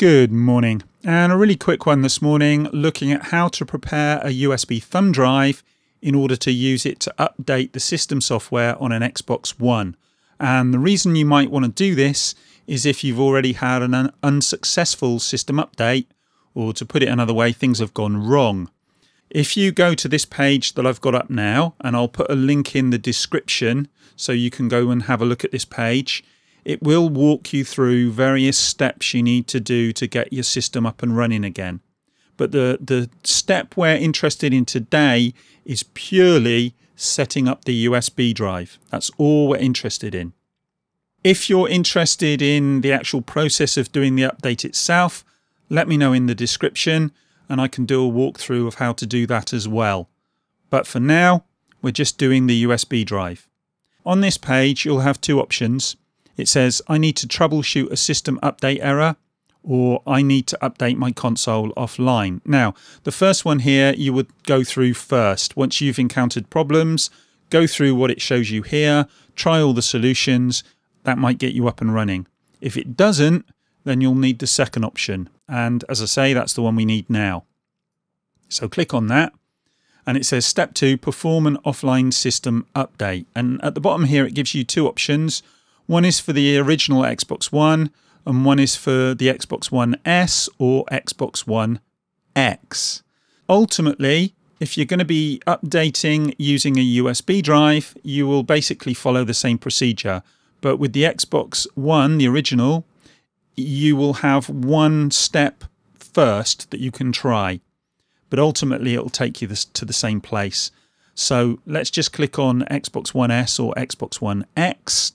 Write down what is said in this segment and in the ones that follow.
Good morning, and a really quick one this morning looking at how to prepare a USB thumb drive in order to use it to update the system software on an Xbox One. And the reason you might want to do this is if you've already had an un unsuccessful system update, or to put it another way, things have gone wrong. If you go to this page that I've got up now, and I'll put a link in the description so you can go and have a look at this page, it will walk you through various steps you need to do to get your system up and running again. But the, the step we're interested in today is purely setting up the USB drive. That's all we're interested in. If you're interested in the actual process of doing the update itself, let me know in the description and I can do a walkthrough of how to do that as well. But for now, we're just doing the USB drive. On this page, you'll have two options. It says, I need to troubleshoot a system update error or I need to update my console offline. Now, the first one here you would go through first. Once you've encountered problems, go through what it shows you here, try all the solutions. That might get you up and running. If it doesn't, then you'll need the second option. And as I say, that's the one we need now. So click on that and it says step two, perform an offline system update. And at the bottom here, it gives you two options. One is for the original Xbox One and one is for the Xbox One S or Xbox One X. Ultimately, if you're going to be updating using a USB drive, you will basically follow the same procedure. But with the Xbox One, the original, you will have one step first that you can try. But ultimately, it'll take you to the same place. So let's just click on Xbox One S or Xbox One X,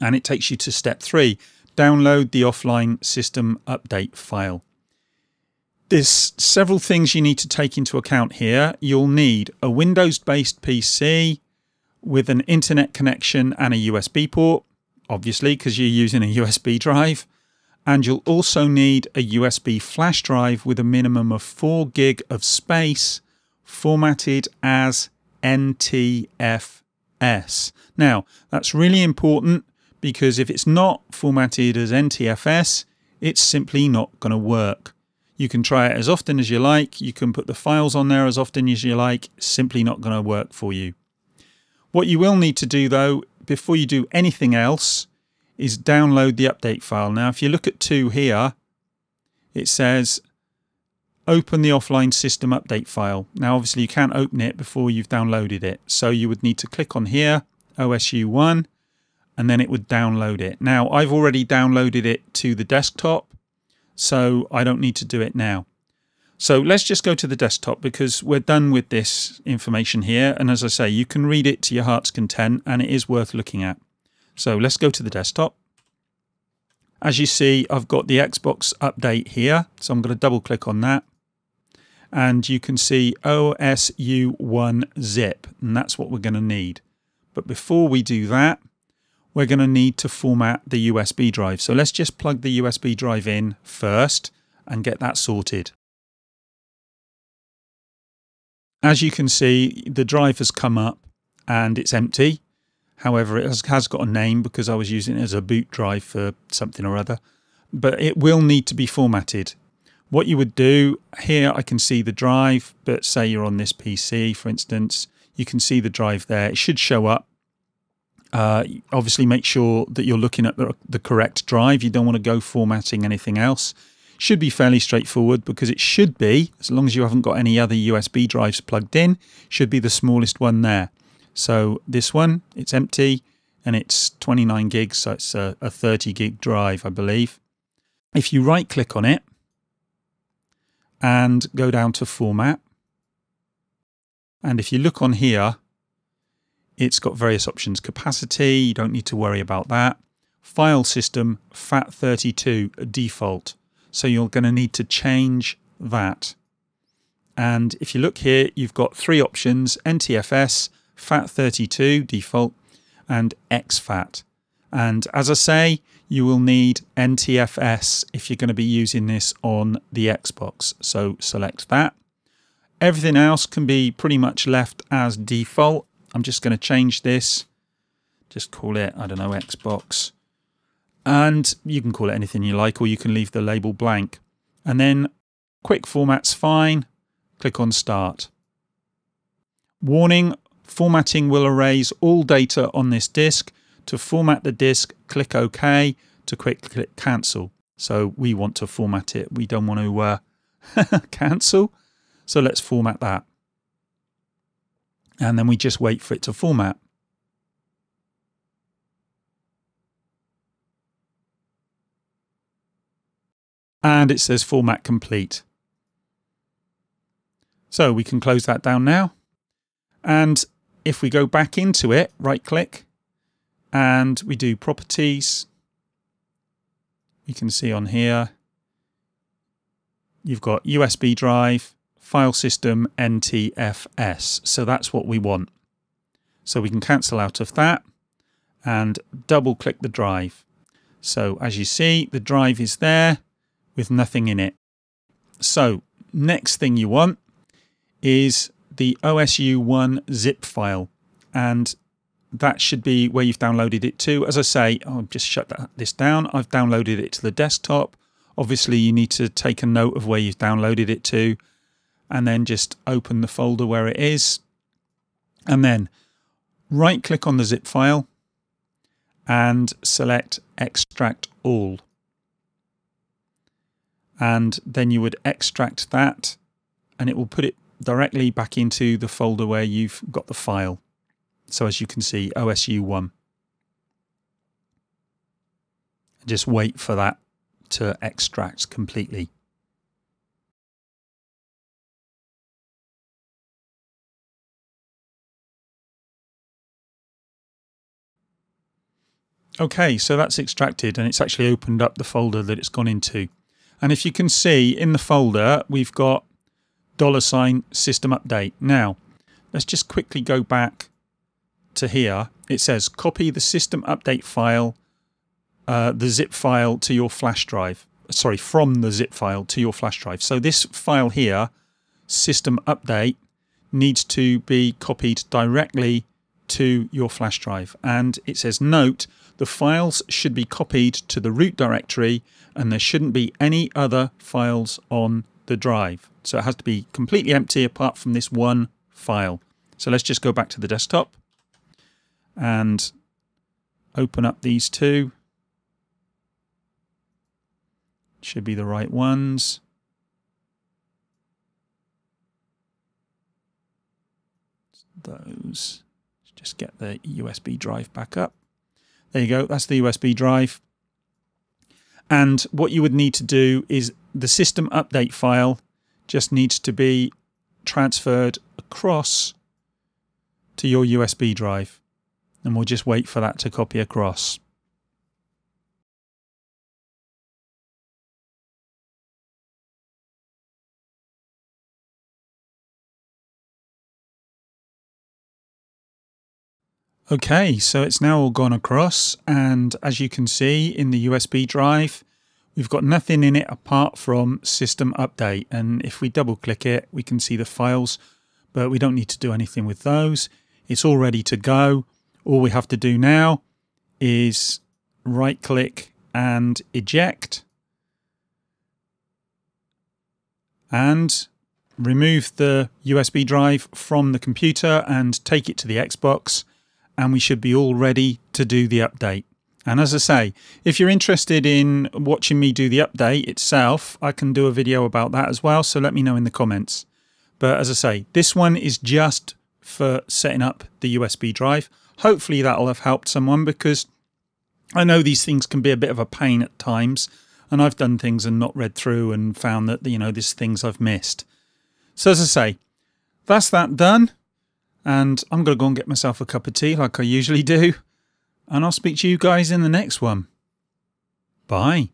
and it takes you to step three download the offline system update file. There's several things you need to take into account here. You'll need a Windows based PC with an internet connection and a USB port, obviously, because you're using a USB drive. And you'll also need a USB flash drive with a minimum of 4 gig of space formatted as NTFS. Now, that's really important because if it's not formatted as NTFS, it's simply not going to work. You can try it as often as you like, you can put the files on there as often as you like, simply not going to work for you. What you will need to do though, before you do anything else, is download the update file. Now if you look at 2 here, it says open the offline system update file. Now obviously you can't open it before you've downloaded it. So you would need to click on here, OSU1, and then it would download it. Now I've already downloaded it to the desktop, so I don't need to do it now. So let's just go to the desktop because we're done with this information here. And as I say, you can read it to your heart's content and it is worth looking at. So let's go to the desktop. As you see, I've got the Xbox update here. So I'm going to double click on that. And you can see OSU1 zip, and that's what we're going to need. But before we do that, we're going to need to format the USB drive. So let's just plug the USB drive in first and get that sorted. As you can see, the drive has come up and it's empty. However, it has, got a name because I was using it as a boot drive for something or other. But it will need to be formatted. What you would do, here I can see the drive, but say you're on this PC, for instance, you can see the drive there. It should show up uh, obviously, make sure that you're looking at the, the correct drive. You don't want to go formatting anything else. Should be fairly straightforward because it should be, as long as you haven't got any other USB drives plugged in, should be the smallest one there. So this one, it's empty and it's 29 gigs, so it's a, a 30 gig drive, I believe. If you right click on it and go down to format, and if you look on here, it's got various options. Capacity, you don't need to worry about that. File system, FAT32 default. So you're going to need to change that. And if you look here, you've got three options, NTFS, FAT32 default, and exFAT. And as I say, you will need NTFS if you're going to be using this on the Xbox. So select that. Everything else can be pretty much left as default I'm just going to change this. Just call it, I don't know, Xbox and you can call it anything you like or you can leave the label blank. And then quick format's fine. Click on start. Warning, formatting will erase all data on this disk. To format the disk, click OK. To quick click cancel. So we want to format it. We don't want to uh, cancel. So let's format that. And then we just wait for it to format. and it says format complete. So we can close that down now. And if we go back into it, right click, and we do properties, you can see on here, you've got USB drive, file system, NTFS. So that's what we want. So we can cancel out of that and double click the drive. So as you see, the drive is there with nothing in it. So next thing you want is the OSU1 zip file and that should be where you've downloaded it to. As I say, I'll just shut that, this down. I've downloaded it to the desktop. Obviously you need to take a note of where you've downloaded it to and then just open the folder where it is and then right click on the zip file and select extract all and then you would extract that and it will put it directly back into the folder where you've got the file. So as you can see, OSU1. Just wait for that to extract completely. Okay, so that's extracted and it's actually opened up the folder that it's gone into. And if you can see in the folder, we've got dollar sign system update. Now, let's just quickly go back to here. It says copy the system update file, uh, the zip file to your flash drive. Sorry, from the zip file to your flash drive. So this file here, system update, needs to be copied directly to your flash drive. And it says note, the files should be copied to the root directory and there shouldn't be any other files on the drive. So it has to be completely empty apart from this one file. So let's just go back to the desktop and open up these two. Should be the right ones. Those. Just get the USB drive back up. There you go. That's the USB drive. And what you would need to do is the system update file just needs to be transferred across to your USB drive. And we'll just wait for that to copy across. Okay, so it's now all gone across and as you can see in the USB drive, we've got nothing in it apart from system update. And if we double click it, we can see the files, but we don't need to do anything with those. It's all ready to go. All we have to do now is right click and eject and remove the USB drive from the computer and take it to the Xbox and we should be all ready to do the update. And as I say, if you're interested in watching me do the update itself, I can do a video about that as well. So let me know in the comments. But as I say, this one is just for setting up the USB drive. Hopefully that'll have helped someone because I know these things can be a bit of a pain at times. And I've done things and not read through and found that, you know, there's things I've missed. So as I say, that's that done. And I'm going to go and get myself a cup of tea like I usually do. And I'll speak to you guys in the next one. Bye.